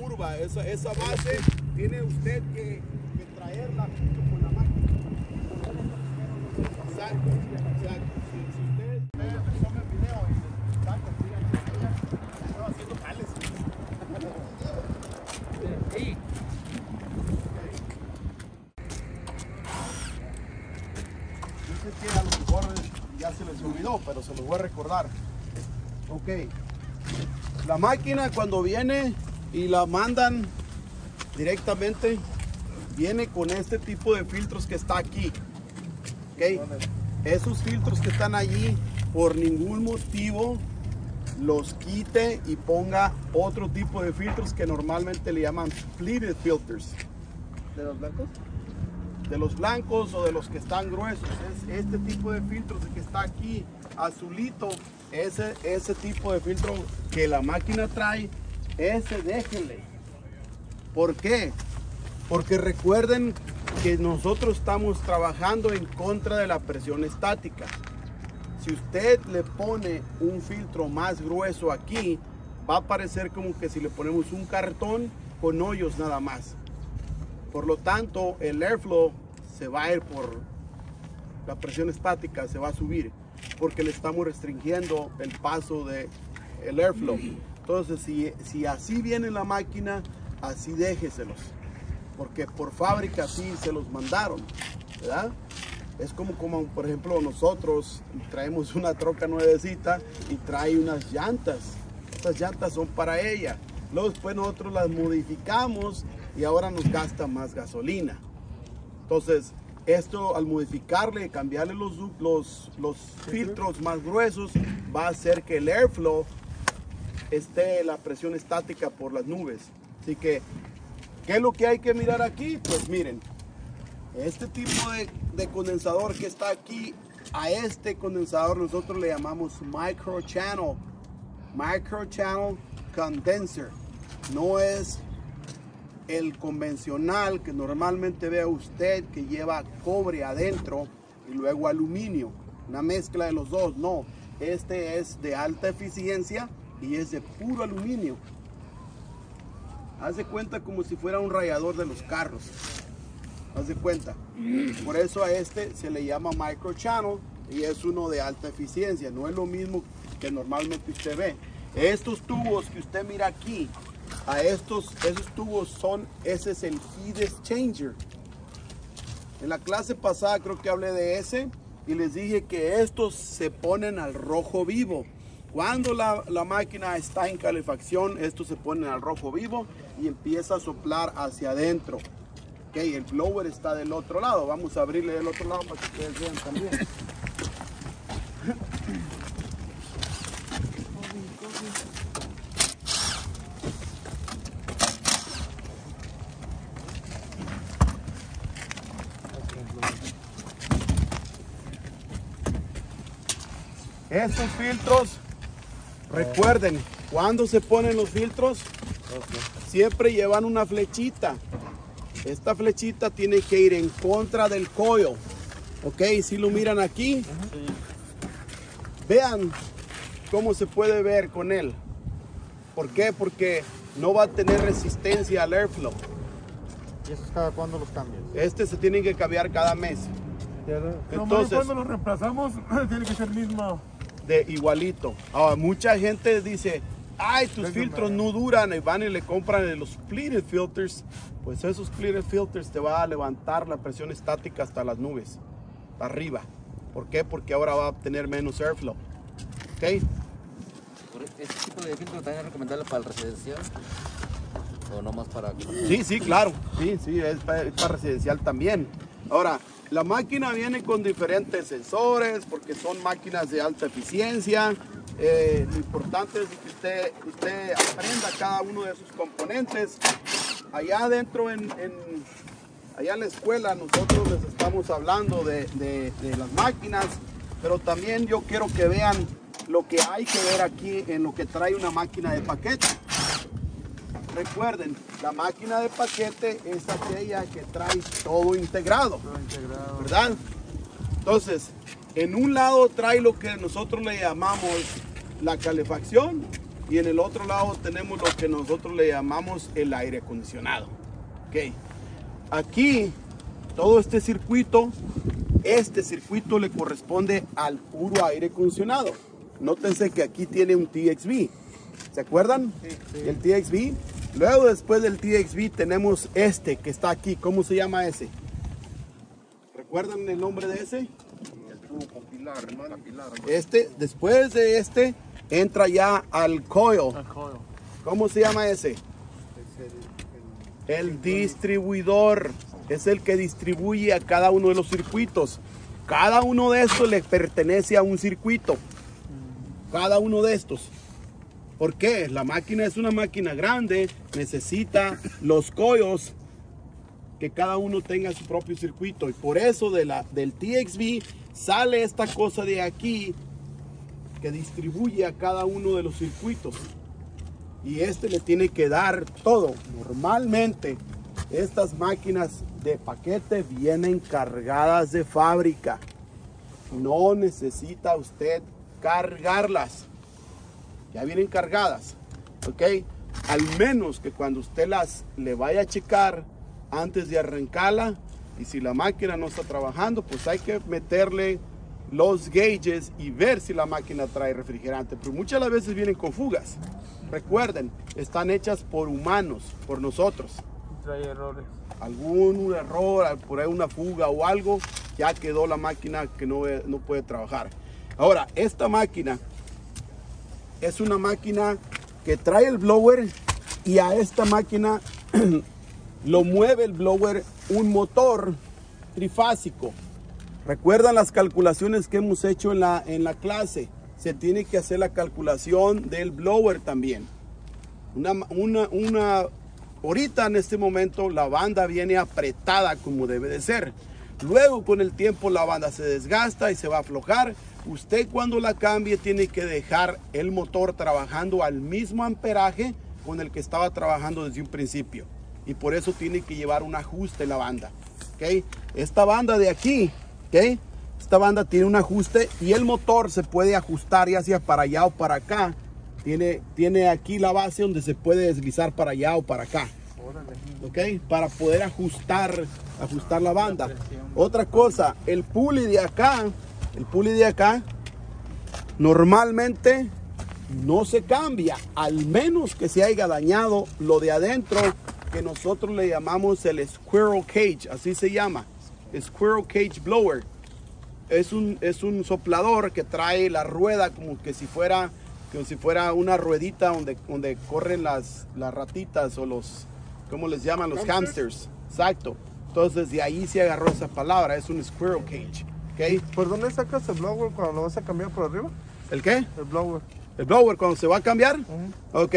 curva, esa, esa base tiene usted que, traerla junto con la máquina. Exacto. Si, si usted toma el video y le saca, estaba haciendo jales. Dice que a lo mejor ya se les olvidó, pero se los voy a recordar. Ok. La máquina cuando viene y la mandan directamente, viene con este tipo de filtros que está aquí. ¿ok? Esos filtros que están allí, por ningún motivo los quite y ponga otro tipo de filtros que normalmente le llaman pleated filters. ¿De los blancos? De los blancos o de los que están gruesos. Es este tipo de filtros que está aquí azulito. Ese, ese tipo de filtro que la máquina trae, ese déjenle. ¿Por qué? Porque recuerden que nosotros estamos trabajando en contra de la presión estática. Si usted le pone un filtro más grueso aquí, va a parecer como que si le ponemos un cartón con hoyos nada más. Por lo tanto, el airflow se va a ir por la presión estática, se va a subir porque le estamos restringiendo el paso de el airflow. Entonces, si, si así viene la máquina, así déjeselos. Porque por fábrica así se los mandaron, ¿verdad? Es como, como por ejemplo, nosotros traemos una troca nuevecita y trae unas llantas. Estas llantas son para ella. Luego después nosotros las modificamos y ahora nos gasta más gasolina. Entonces, esto al modificarle, cambiarle los, los, los filtros más gruesos, va a hacer que el airflow esté la presión estática por las nubes. Así que, ¿qué es lo que hay que mirar aquí? Pues miren, este tipo de, de condensador que está aquí, a este condensador nosotros le llamamos micro channel, micro channel condenser. No es el convencional que normalmente vea usted que lleva cobre adentro y luego aluminio, una mezcla de los dos. No, este es de alta eficiencia y es de puro aluminio. Haz de cuenta como si fuera un rayador de los carros. Haz de cuenta. Por eso a este se le llama micro channel y es uno de alta eficiencia. No es lo mismo que normalmente usted ve. Estos tubos que usted mira aquí, a estos, esos tubos son, ese es el heat exchanger. En la clase pasada creo que hablé de ese y les dije que estos se ponen al rojo vivo. Cuando la, la máquina está en calefacción, estos se ponen al rojo vivo y empieza a soplar hacia adentro. Ok, el blower está del otro lado. Vamos a abrirle del otro lado para que ustedes vean también. Estos filtros, recuerden, cuando se ponen los filtros, siempre llevan una flechita. Esta flechita tiene que ir en contra del coil. Ok, si lo miran aquí, vean cómo se puede ver con él. ¿Por qué? Porque no va a tener resistencia al airflow. ¿Y eso es cada cuándo los cambias? Este se tiene que cambiar cada mes. Entonces, Entonces- cuando lo reemplazamos, tiene que ser mismo. De igualito. Ahora, mucha gente dice, ay, tus filtros no duran y van y le compran los pleated filters. Pues esos pleated filters te va a levantar la presión estática hasta las nubes, arriba. ¿Por qué? Porque ahora va a tener menos airflow. ¿Ok? Por ¿Este tipo de filtro también es recomendable para el residencial? ¿O no más para.? Sí, sí, claro. Sí, sí, es para, es para residencial también. Ahora, la máquina viene con diferentes sensores porque son máquinas de alta eficiencia. Eh, lo importante es que usted, usted aprenda cada uno de sus componentes. Allá adentro, en, en- allá en la escuela, nosotros les estamos hablando de, de- de las máquinas, pero también yo quiero que vean lo que hay que ver aquí en lo que trae una máquina de paquete. Recuerden, la máquina de paquete es aquella que trae todo integrado, ¿verdad? Entonces, en un lado trae lo que nosotros le llamamos la calefacción y en el otro lado tenemos lo que nosotros le llamamos el aire acondicionado. Ok, aquí todo este circuito, este circuito le corresponde al puro aire acondicionado. Nótense que aquí tiene un TXV. ¿Se acuerdan? El TXV. Luego después del TXV tenemos este que está aquí. ¿Cómo se llama ese? ¿Recuerdan el nombre de ese? Este, después de este, entra ya al coil. ¿Cómo se llama ese? El distribuidor. Es el que distribuye a cada uno de los circuitos. Cada uno de estos le pertenece a un circuito. Cada uno de estos. ¿Por qué? La máquina es una máquina grande, necesita los coils que cada uno tenga su propio circuito. Y por eso del TXV sale esta cosa de aquí que distribuye a cada uno de los circuitos. Y este le tiene que dar todo. Normalmente estas máquinas de paquete vienen cargadas de fábrica. No necesita usted cargarlas. Ya vienen cargadas. ¿Ok? Al menos que cuando usted las le vaya a checar antes de arrancarla y si la máquina no está trabajando, pues hay que meterle los gauges y ver si la máquina trae refrigerante. Pero muchas de las veces vienen con fugas. Recuerden, están hechas por humanos, por nosotros. Trae errores. Algún error, por ahí una fuga o algo, ya quedó la máquina que no, no puede trabajar. Ahora, esta máquina es una máquina que trae el blower y a esta máquina lo mueve el blower un motor trifásico. ¿Recuerdan las calculaciones que hemos hecho en la, en la clase? Se tiene que hacer la calculación del blower también. Una, una, una, ahorita en este momento la banda viene apretada como debe de ser. Luego con el tiempo la banda se desgasta y se va a aflojar. Usted cuando la cambie tiene que dejar el motor trabajando al mismo amperaje con el que estaba trabajando desde un principio. Y por eso tiene que llevar un ajuste la banda. ¿okay? Esta banda de aquí, ¿okay? esta banda tiene un ajuste y el motor se puede ajustar ya sea para allá o para acá. Tiene, tiene aquí la base donde se puede deslizar para allá o para acá. Para poder ajustar, ajustar la banda. Otra cosa, el pulley de acá, el pulley de acá, normalmente no se cambia, al menos que se haya dañado lo de adentro, que nosotros le llamamos el squirrel cage, así se llama, squirrel cage blower. Es un, es un soplador que trae la rueda como que si fuera, como si fuera una ruedita donde, donde corren las, las ratitas o los, ¿cómo les llaman? Los hamsters. Exacto. Entonces de ahí se agarró esa palabra, es un squirrel cage. ¿Por dónde sacas el blower cuando lo vas a cambiar por arriba? ¿El qué? El blower. El blower cuando se va a cambiar. Ok.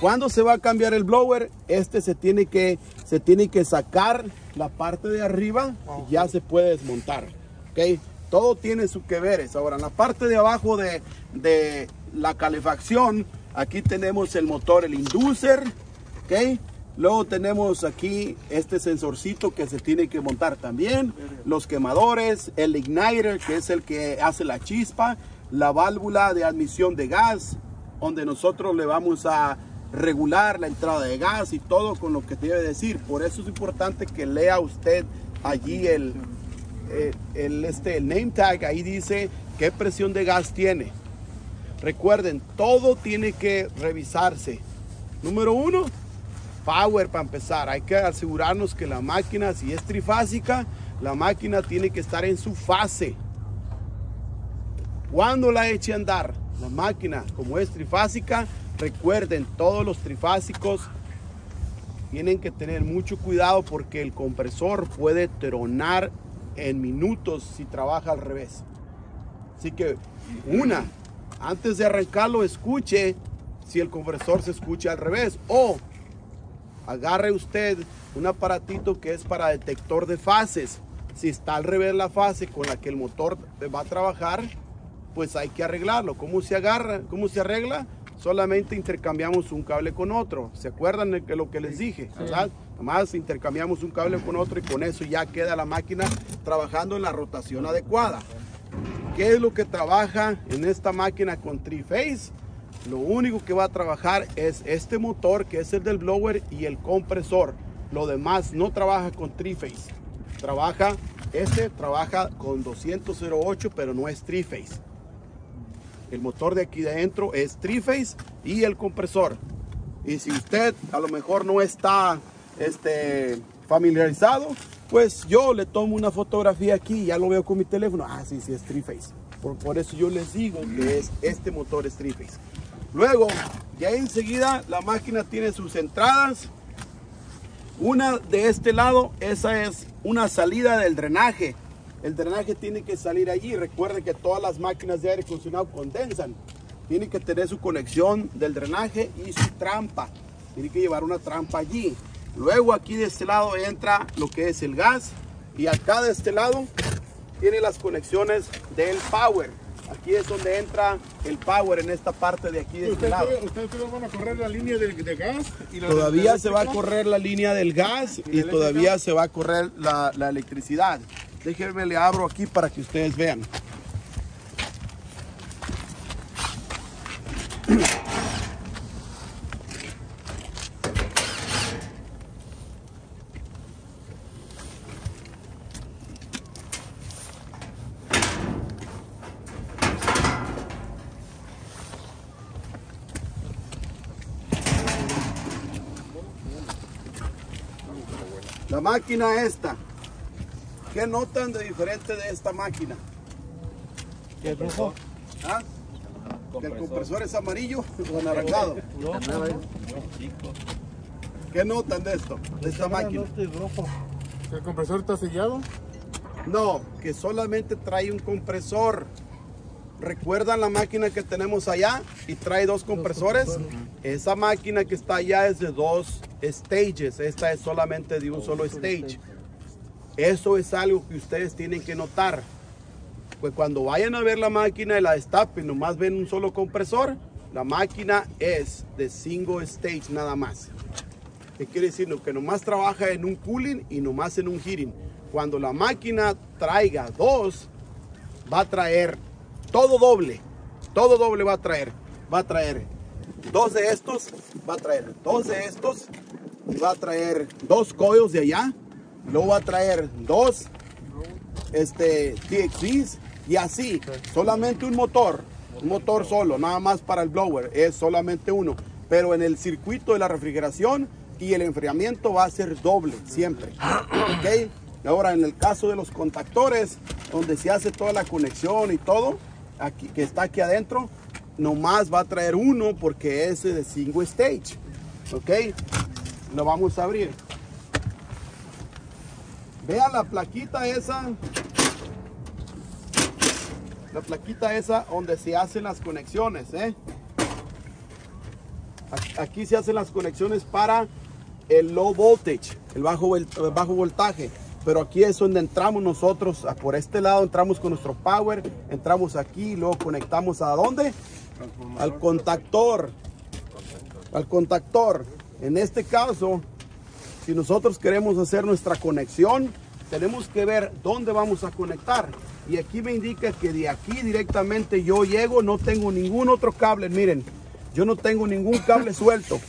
Cuando se va a cambiar el blower, este se tiene que, se tiene que sacar la parte de arriba y ya se puede desmontar. Ok. Todo tiene su que veres. Ahora, en la parte de abajo de, de la calefacción, aquí tenemos el motor, el inducer. Ok. Luego tenemos aquí este sensorcito que se tiene que montar también, los quemadores, el igniter que es el que hace la chispa, la válvula de admisión de gas, donde nosotros le vamos a regular la entrada de gas y todo con lo que debe decir. Por eso es importante que lea usted allí el, el, el, este, name tag, ahí dice qué presión de gas tiene. Recuerden, todo tiene que revisarse. Número uno, power para empezar. Hay que asegurarnos que la máquina, si es trifásica, la máquina tiene que estar en su fase. Cuando la eche a andar, la máquina, como es trifásica, recuerden, todos los trifásicos tienen que tener mucho cuidado porque el compresor puede tronar en minutos si trabaja al revés. Así que, una, antes de arrancarlo, escuche si el compresor se escucha al revés o agarre usted un aparatito que es para detector de fases. Si está al revés la fase con la que el motor va a trabajar, pues hay que arreglarlo. ¿Cómo se agarra? ¿Cómo se arregla? solamente intercambiamos un cable con otro. ¿Se acuerdan de lo que les dije? ¿verdad? Nomás intercambiamos un cable con otro y con eso ya queda la máquina trabajando en la rotación adecuada. ¿Qué es lo que trabaja en esta máquina con three phase? Lo único que va a trabajar es este motor que es el del blower y el compresor. Lo demás no trabaja con three phase. Trabaja, este trabaja con 208 pero no es three phase. El motor de aquí de adentro es three phase y el compresor. Y si usted a lo mejor no está este, familiarizado, pues yo le tomo una fotografía aquí y ya lo veo con mi teléfono. Ah, sí, sí, es three phase. Por, por eso yo les digo que es, este motor es three phase. Luego, ya enseguida la máquina tiene sus entradas. Una de este lado, esa es una salida del drenaje. El drenaje tiene que salir allí. Recuerden que todas las máquinas de aire acondicionado condensan. Tiene que tener su conexión del drenaje y su trampa. Tiene que llevar una trampa allí. Luego aquí de este lado entra lo que es el gas. Y acá de este lado tiene las conexiones del power. Aquí es donde entra el power en esta parte de aquí de este lado. ¿Ustedes van a correr la línea de, de gas? Y la Todavía de se va a correr la línea del gas y todavía se va a correr la, la electricidad. Déjenme le abro aquí para que ustedes vean. La máquina esta. ¿Qué notan de diferente de esta máquina? ¿Qué es rojo? ¿Ah? ¿Que el compresor es amarillo o anaranjado? ¿Qué notan de esto? De esta máquina. Este. ¿El compresor está sellado? No, que solamente trae un compresor. ¿Recuerdan la máquina que tenemos allá y trae dos compresores? Esa máquina que está allá es de dos stages. Esta es solamente de un solo stage. Eso es algo que ustedes tienen que notar. Pues cuando vayan a ver la máquina y la destapen, nomás ven un solo compresor, la máquina es de single stage nada más. ¿Qué quiere decir? Que nomás trabaja en un cooling y nomás en un heating. Cuando la máquina traiga dos, va a traer todo doble. Todo doble va a traer. Va a traer dos de estos, va a traer dos de estos, va a traer dos coils de allá, luego va a traer dos este, TXVs y así, solamente un motor, un motor solo, nada más para el blower, es solamente uno. Pero en el circuito de la refrigeración y el enfriamiento va a ser doble, siempre. Ahora en el caso de los contactores, donde se hace toda la conexión y todo, aquí, que está aquí adentro, nomás va a traer uno porque es de single stage. ¿Ok? Lo vamos a abrir. Vean la plaquita esa. La plaquita esa donde se hacen las conexiones, ¿eh? Aquí- se hacen las conexiones para el low voltage, el bajo, el bajo voltaje. Pero aquí es donde entramos nosotros, por este lado entramos con nuestro power, entramos aquí y luego conectamos a dónde? Al contactor. Al contactor. En este caso, si nosotros queremos hacer nuestra conexión, tenemos que ver dónde vamos a conectar. Y aquí me indica que de aquí directamente yo llego, no tengo ningún otro cable. Miren, yo no tengo ningún cable suelto.